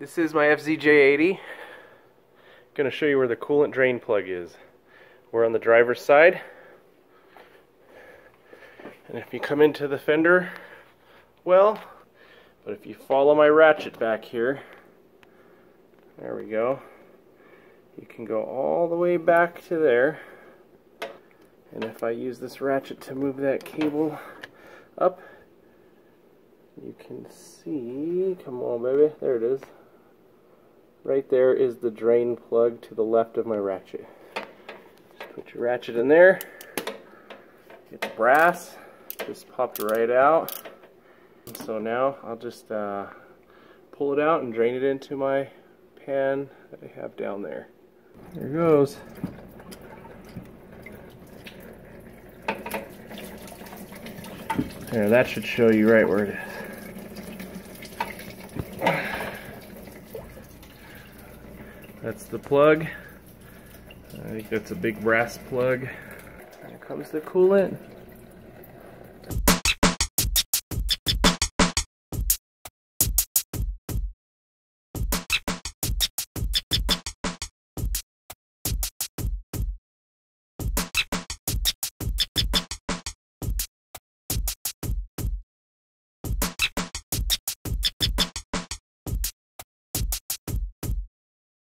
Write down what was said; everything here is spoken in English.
This is my FZJ80. Gonna show you where the coolant drain plug is. We're on the driver's side. And if you come into the fender, well, but if you follow my ratchet back here, there we go, you can go all the way back to there. And if I use this ratchet to move that cable up, you can see, come on baby, there it is. Right there is the drain plug to the left of my ratchet. Just put your ratchet in there. It's brass. Just popped right out. And so now I'll just uh, pull it out and drain it into my pan that I have down there. There it goes. There, that should show you right where it is. That's the plug. I think that's a big brass plug. Here comes the coolant.